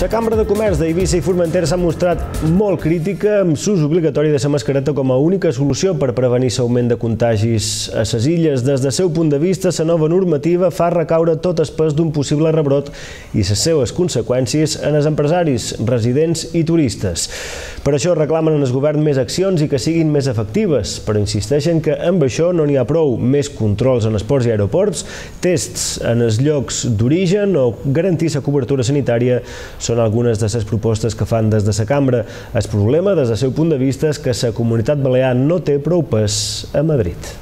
La Cambra de Comerç d'Eivissa i Formentera s'ha mostrat molt crítica amb l'ús obligatori de la mascareta com a única solució per prevenir l'augment de contagis a les illes. Des del seu punt de vista, la nova normativa fa recaure tot el pes d'un possible rebrot i les seues conseqüències en els empresaris, residents i turistes. Per això reclamen en el govern més accions i que siguin més efectives, però insisteixen que amb això no n'hi ha prou. Més controls en els ports i aeroports, tests en els llocs d'origen o garantir la cobertura sanitària són algunes de les propostes que fan des de la cambra. El problema, des del seu punt de vista, és que la comunitat balear no té prou pes a Madrid.